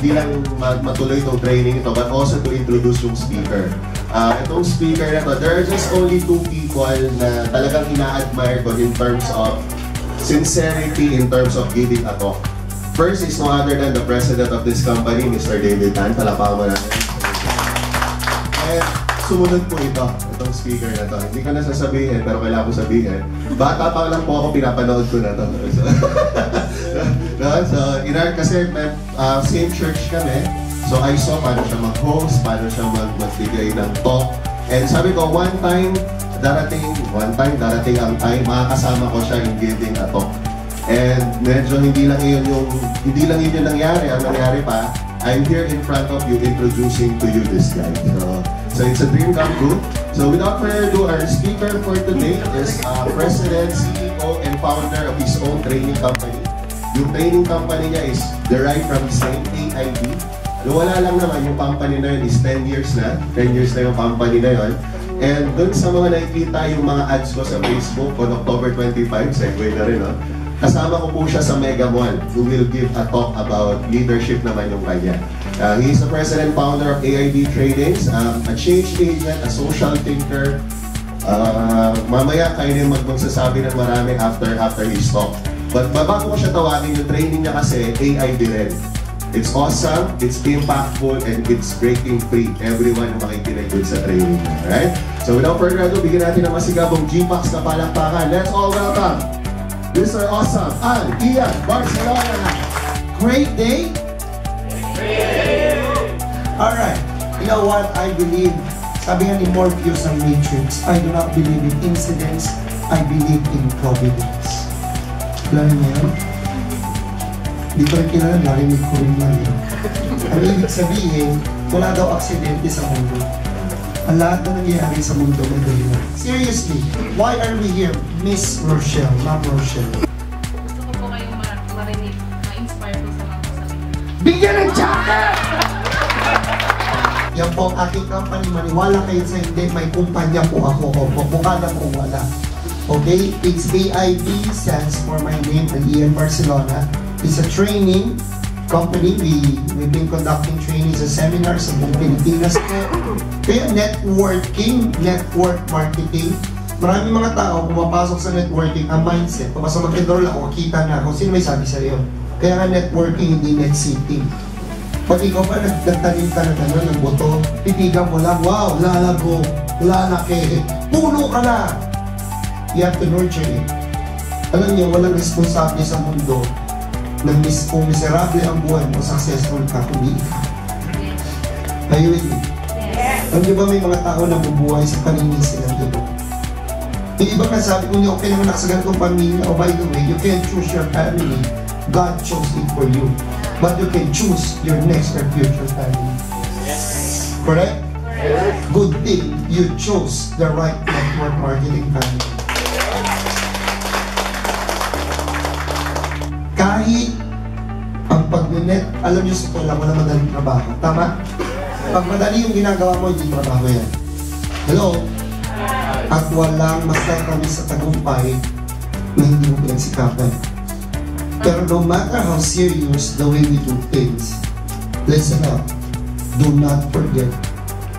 hindi lang matuloy itong training ito, but also to introduce yung speaker. Uh, itong speaker na to, there are just only two people na talagang ina-admire ko in terms of sincerity, in terms of giving a talk. First is no other than the president of this company, Mr. David Tan. Palapakan mo natin. And sumunod po ito, itong speaker na to. Hindi ko na sasabihin, pero kailangan ko sabihin. Bata pa lang po ako, pinapanood ko na to. No? so our, kasi may, uh, same church kami. So I saw paano siya mag-host, paano siya mag magbigay ng talk. And sabi ko, one time, darating, one time, darating ang time, makakasama ko siya in giving a talk. And medyo hindi lang yun yung, hindi lang yun yung nangyari. Ang nangyari pa, I'm here in front of you introducing to you this guy. So, so it's a dream come true. So without further ado, our speaker for today is uh, President, CEO, and founder of his own training company. Yung training company niya is derived from his name, AID. No, wala lang naman, yung company na yun is 10 years na. 10 years na yung company na yun. And dun sa mga nakikita yung mga ads ko sa Facebook on October 25, segue na rin, no? Kasama ko po siya sa Mega Mall who will give a talk about leadership naman yung kanya. Uh, he is the president founder of AID Tradings, um, a change agent, a social thinker. Uh, mamaya kayo din mag magsasabi ng marami after after his talk. But bago ko siya tawagin, yung training niya kasi AID rin. It's awesome, it's impactful, and it's breaking free. Everyone na makikinig dun sa training niya. Alright? So without further ado, bigyan natin ng masigabong G-Pax na palakpakan. Let's all welcome Mr. Awesome and Ian Barcelona. Great day? Alright. You know what? I believe, sabi nga ni Morpheus ng Matrix, I do not believe in incidents, I believe in providence. Alam niyo yun? Hindi ko rin kilala, narinig ko rin lang yun. Ang ibig sabihin, wala daw aksidente sa mundo. Ang lahat na nangyayari sa mundo may dahilan. Seriously, why are we here? Miss Rochelle, Ma'am Rochelle. Gusto ko po kayong ma- marinig, ma-inspire po sa mga kasabihan. Bigyan ng jacket! Yan po ang aking company. Maniwala kayo sa hindi, may kumpanya po ako. Opo, mukha na po wala. Okay? It's AIB, stands for my name, and Ian Barcelona. It's a training company. We, we've been conducting trainings and seminars sa buong Pilipinas. Kaya networking, network marketing, Maraming mga tao pumapasok sa networking, ang mindset, papasok mag-enroll ako, kita na ako, sino may sabi sa'yo? Kaya nga networking, hindi net sitting. Pag ikaw pa nag- nagtanim ka na gano'n ng buto, titigan mo lang, wow, lalago, lalaki, puno ka na. You have to nurture it. Alam niyo, walang responsable sa mundo na mis kung miserable ang buhay mo, successful ka, kung di ka. Are you with me? Alam niyo ba may mga tao na bubuhay sa paninisi ng dugo? Yung iba nga sabi ko niya, okay naman sa ganitong pamilya, oh by the way, you can choose your family. God chose it for you. But you can choose your next or future family. Correct? Good thing you chose the right network marketing family. Kahit ang pag-net, alam niyo sa lang, wala madaling trabaho. Tama? Pag madali yung ginagawa mo, hindi trabaho yan. Hello? At walang kami sa tagumpay na hindi mo pinagsikapan. Pero no matter how serious the way we do things, listen up. Do not forget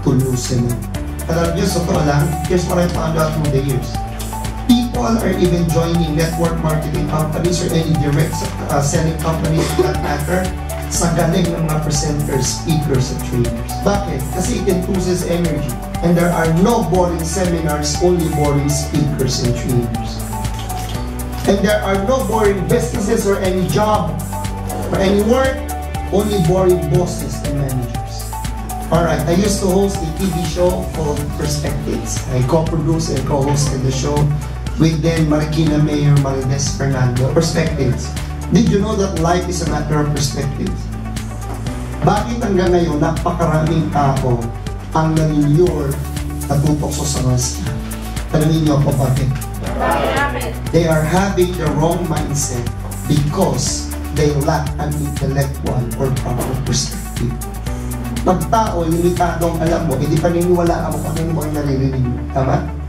to loosen up. Alam niyo, sa totoo lang, here's what I found out through the years. Are even joining network marketing companies or any direct uh, selling companies for that matter sa galing ng mga presenters, speakers, and trainers. Bakit? Kasi it infuses energy. And there are no boring seminars, only boring speakers and trainers. And there are no boring businesses or any job or any work, only boring bosses and managers. Alright, I used to host a TV show called Perspectives. I co-produce and co-hosted the show with then Marikina Mayor Marides Fernando. Perspectives. Did you know that life is a matter of perspective? Bakit hanggang ngayon napakaraming tao ang nanilure at tutokso sa scam? Tanungin niyo ako bakit? They are having the wrong mindset because they lack an intellectual or proper perspective. Pag tao, limitado ang alam mo, hindi paniniwala mo kung ano yung naririnig mo. Tama?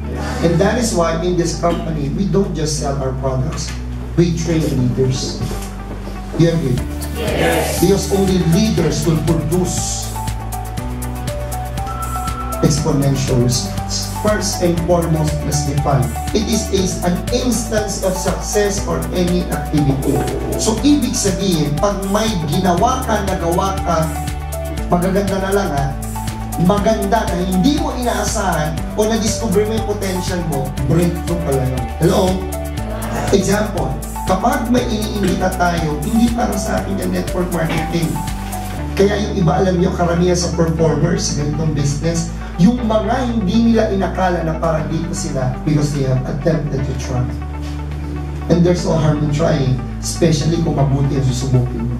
And that is why in this company, we don't just sell our products. We train leaders. You agree? Because only leaders will produce exponential results. First and foremost, let's define. It is is an instance of success for any activity. So, ibig sabihin, pag may ginawa ka, nagawa ka, magaganda na lang ha, maganda na hindi mo inaasahan o na-discover mo yung potential mo, breakthrough pala yun. Hello? Example, kapag may iniimbita tayo, hindi para sa akin yung network marketing. Kaya yung iba alam nyo, karamihan sa performers ganitong business, yung mga hindi nila inakala na parang dito sila because they have attempted to try. And there's no harm in trying, especially kung mabuti ang susubukin mo.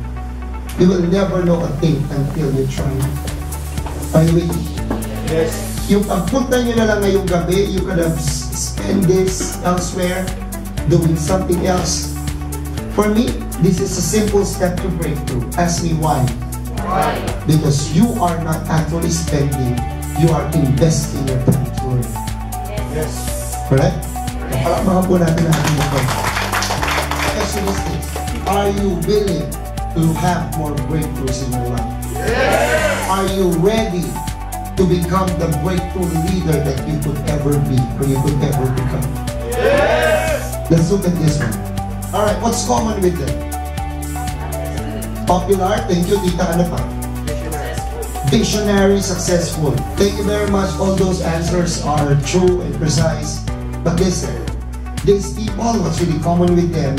You will never know a thing until you try it. Are you with me? Yes. Yung pagpunta nyo na lang ngayong gabi, you could have spent this elsewhere, doing something else. For me, this is a simple step to breakthrough. Ask me why. Why? Because you are not actually spending, you are investing your time to learn. Yes. Correct? Palakpakan po natin ang ating. Question is this, are you willing to have more breakthroughs in your life? Are you ready to become the breakthrough leader that you could ever be or you could ever become? Let's look at this one. Alright, what's common with them? Popular, thank you, tita, ano pa? Visionary, successful. Thank you very much. All those answers are true and precise. But listen, these people, what's really common with them,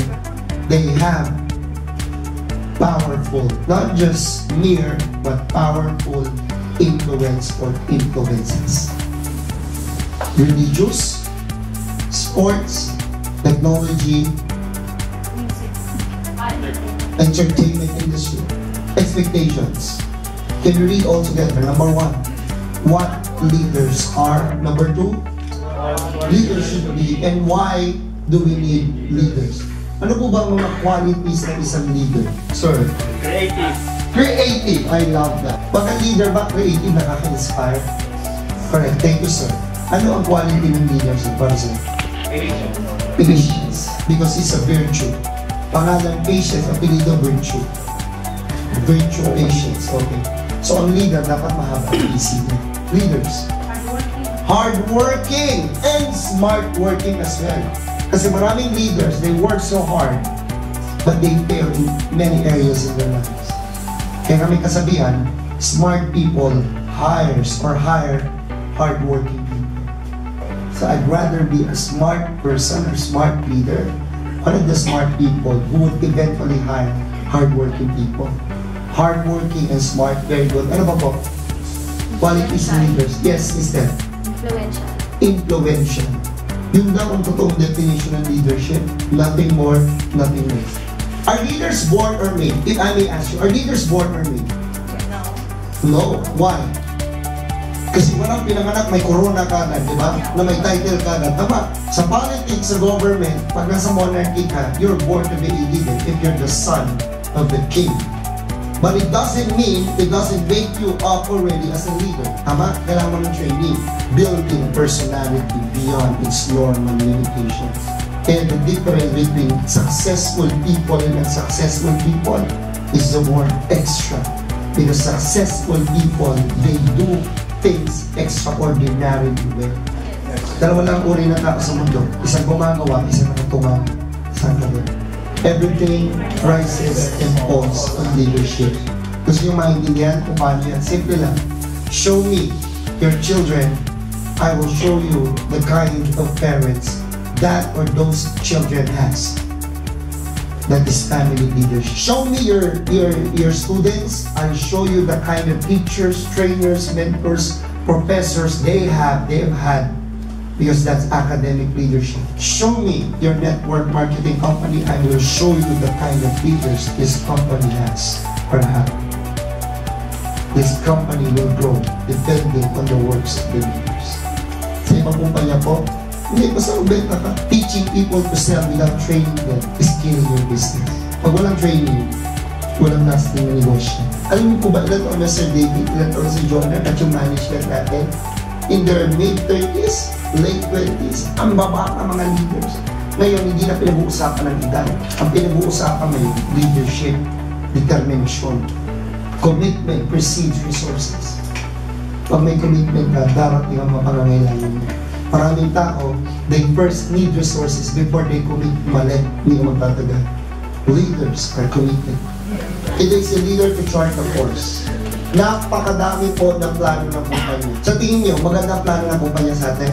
they have powerful, not just mere, but powerful influence or influences. Religious, sports, technology, entertainment industry, expectations. Can we read all together? Number one, what leaders are. Number two, leaders should be. And why do we need leaders? Ano po ba mga qualities ng isang leader? Sir, Creative. Creative. I love that. Pag ang leader ba creative, nakaka-inspire? Correct. Thank you, sir. Ano ang quality ng leadership para sa'yo? Patience. Patience. Because it's a virtue. Pangalan patience, apelido virtue. Virtue, patience. Okay. So ang leader dapat mahaba ang isip niya. Leaders. Hardworking and smart working as well. Kasi maraming leaders, they work so hard, but they fail in many areas in their lives. Kaya kami kasabihan, smart people hires or hire hardworking people. So I'd rather be a smart person or smart leader, one of the smart people who would eventually hire hardworking people. Hardworking and smart, very good. Ano ba po? Qualities of leaders. Yes, is that Influential. influential. Yun daw ang totoong definition ng leadership. Nothing more, nothing less. Are leaders born or made? If I may ask you, are leaders born or made? No. Why? Kasi walang pinanganak, may corona kagad, di ba? Na may title kagad. Tama, sa politics, sa government, pag nasa monarchy ka, you're born to be a leader if you're the son of the king. But it doesn't mean, it doesn't wake you up already as a leader. Tama? Kailangan mo ng training. Building personality beyond its normal limitations. And the difference between successful people and unsuccessful people is the word extra. Because successful people, they do things extraordinarily well. Dalawa lang uri ng tao sa mundo. Isang gumagawa, isang natutungan. Saan ka doon? Everything rises and falls on leadership. Gusto nyo maintindihan kung paano yan? Simple lang. Show me your children, I will show you the kind of parents that or those children has. That is family leadership. Show me your, your, your students, I'll show you the kind of teachers, trainers, mentors, professors they have, they've had because that's academic leadership. Show me your network marketing company, I will show you the kind of leaders this company has have. This company will grow depending on the works of the leaders. Sa ibang kumpanya po, hindi, basta magbenta ka. Teaching people to sell without training them is killing your business. Pag walang training, walang lasting na negosyo. Alam niyo po ba, ilan taon na Sir David, ilan taon si Jonah at yung management natin? In their mid-30s, late 20s, ang baba ng mga leaders. Ngayon, hindi na pinag-uusapan ng edad. Ang pinag-uusapan ngayon, leadership. determination. Commitment precedes resources. Pag may commitment ka, darating ang mga pangangailangan mo. Maraming tao, they first need resources before they commit mali. Hindi naman tatagal. Leaders are committed. It takes a leader to chart the course. Napakadami po ng plano ng kumpanya. Sa tingin niyo, maganda plano ng kumpanya sa atin?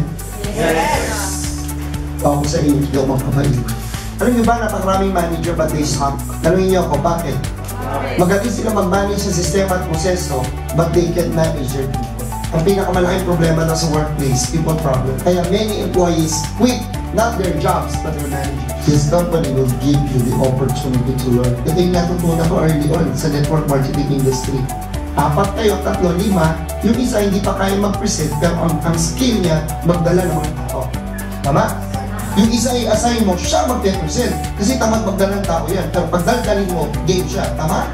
Ako sa inyo, hindi ako magkabalik. Alam niyo ba, napakaraming manager but they suck. Tanungin niyo ako, bakit? Magaling sila mag-manage sa sistema at proseso, but they can't manage their people. Ang pinakamalaking problema na sa workplace, people problem. Kaya many employees quit, not their jobs, but their managers. This company will give you the opportunity to learn. Ito yung natutunan ko early on sa network marketing industry. Apat kayo, tatlo, lima, yung isa hindi pa kaya mag-present, pero ang, ang skill niya, magdala ng mga tao. Tama? Yung isa i-assign mo, siya mag-present. Kasi tamad magdala ng tao yan. Pero pag daldalin mo, game siya. Tama?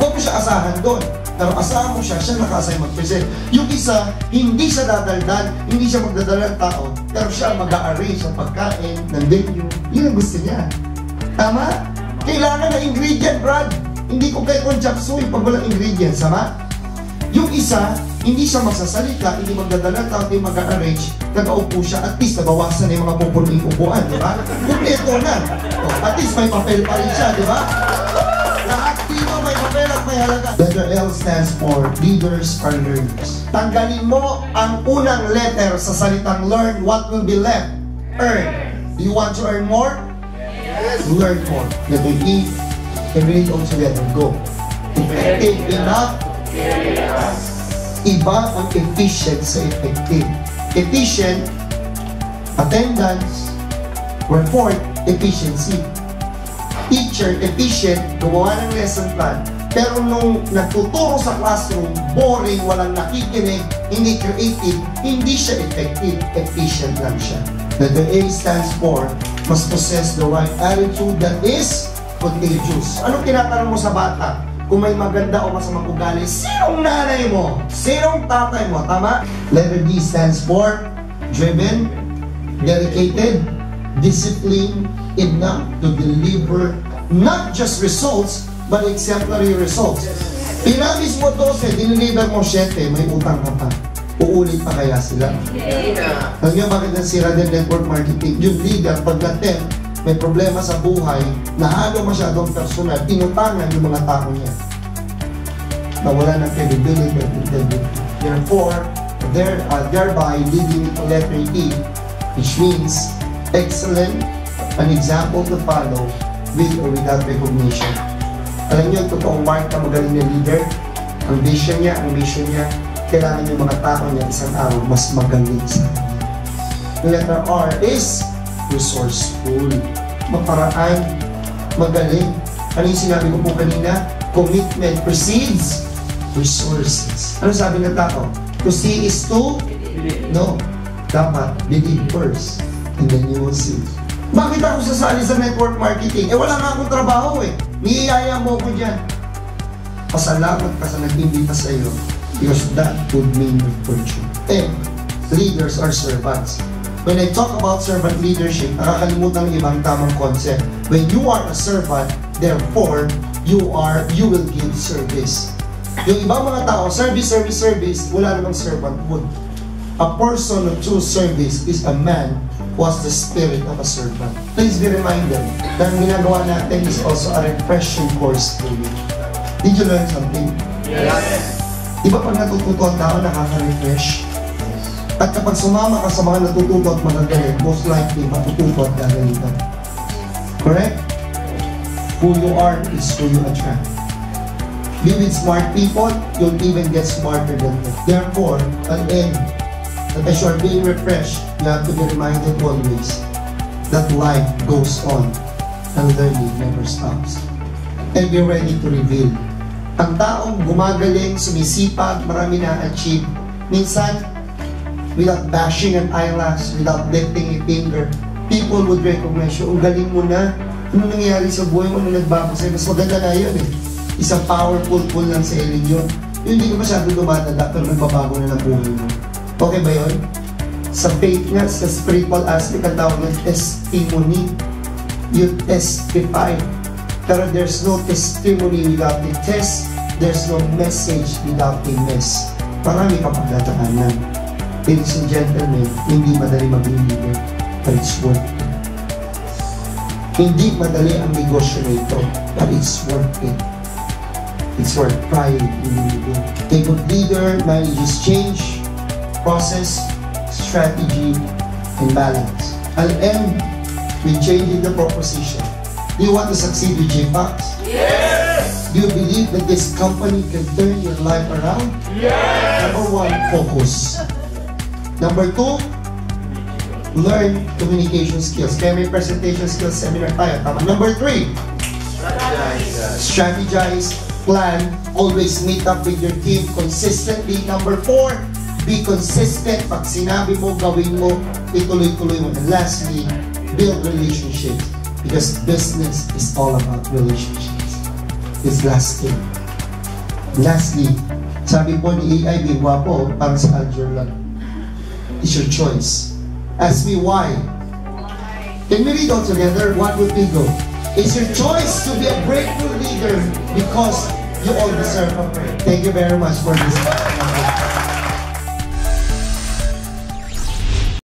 Huwag mo siya asahan doon. Pero asahan mo siya, siya naka-assign mag-present. Yung isa, hindi siya dadaldal, hindi siya magdadala ng tao, pero siya mag-a-arrange sa pagkain, ng venue. Yun ang gusto niya. Tama? Kailangan ng ingredient, Brad. Hindi ko kayo chop suey pag walang ingredients, tama? Yung isa, hindi siya magsasalita, hindi magdadala ng tao, hindi mag-arrange, nagaupo siya, at least nabawasan na yung mga pupuning upuan, di ba? Kumpleto na. O, at least may papel pa rin siya, di ba? May halaga. Letter L stands for Leaders are Learners. Tanggalin mo ang unang letter sa salitang learn, what will be left? Earn. Do you want to earn more? Yes. Learn more. Letter E, can read all together. Go. Effective enough Iba ang efficient sa effective. Efficient, attendance, report, efficiency. Teacher, efficient, gumawa ng lesson plan. Pero nung nagtuturo sa classroom, boring, walang nakikinig, hindi creative, hindi siya effective. Efficient lang siya. Letter A stands for, must possess the right attitude that is contagious. Anong tinatanong mo sa bata? kung may maganda o masamang ugali, sinong nanay mo? Sinong tatay mo? Tama? Letter D stands for driven, dedicated, disciplined enough to deliver not just results, but exemplary results. Pinamis mo 12, diniliver mo 7, may utang ka pa. Uulit pa kaya sila? Alam niyo bakit nasira din network marketing? Yung leader, pagdating, may problema sa buhay, nahalo masyadong personal, inutangan yung mga tao niya. Nawala ng credibility at integrity. Therefore, there, uh, thereby leading to letter E, which means excellent, an example to follow with or without recognition. Alam niyo, totoong mark na magaling na leader, ang vision niya, ang mission niya, kailangan yung mga tao niya isang araw mas magaling sa. Yung letter R is resourceful. Maparaan, magaling. Ano yung sinabi ko po kanina? Commitment precedes resources. Ano sabi ng tao? To see is to? No. Dapat believe first and then you will see. Bakit ako sasali sa network marketing? Eh wala nga akong trabaho eh. Niyayaya mo ko dyan. Pasalamat ka sa nag-imbita sa iyo because that would mean your fortune. And leaders are servants. When I talk about servant leadership, nakakalimutan ng ibang tamang concept. When you are a servant, therefore, you are, you will give service. Yung ibang mga tao, service, service, service, wala namang servanthood. A person who choose service is a man who has the spirit of a servant. Please be reminded that ang ginagawa natin is also a refreshing course for you. Did you learn something? Yes. Di ba pag natututo ang tao, nakaka-refresh? At kapag sumama ka sa mga natututo at magagaling, most likely matututo at gagalitan. Correct? Who you are is who you attract. Be with smart people, you'll even get smarter than them. Therefore, an end, that as you are being refreshed, you have to be reminded always that life goes on and learning never stops. And be ready to reveal. Ang taong gumagaling, sumisipag, marami na-achieve, minsan, without bashing an eyelash, without lifting a finger, people would recognize you, ang galing mo na, ano nangyayari sa buhay mo, ano nagbago sa'yo, mas maganda na yun eh. Isang powerful tool lang sa ilin yun. Yung hindi ko masyado dumadala, pero nagbabago na ng buhay mo. Okay ba yun? Sa faith nga, sa spiritual aspect, ang tawag ng testimony. You testify. Pero there's no testimony without a test. There's no message without a mess. Marami ka pagdadaanan. Ladies and gentlemen, hindi madali maging leader, but it's worth it. Hindi madali ang negosyo na ito, but it's worth it. It's worth pride in leading. A good leader manages change, process, strategy, and balance. I'll end with changing the proposition. Do you want to succeed with JPAX? Yes! Do you believe that this company can turn your life around? Yes! Number one, focus. Number two, learn communication skills. Kaya may presentation skills seminar tayo. Tama. Number three, strategize, plan, always meet up with your team consistently. Number four, be consistent. Pag sinabi mo, gawin mo, ituloy-tuloy mo. And lastly, build relationships because business is all about relationships. This last thing. Lastly, sabi po ni AI, di wapo, parang sa lang. It's your choice. Ask me why. Can we read all together? What would we go? It's your choice to be a breakthrough leader because you all deserve a break. Thank you very much for this.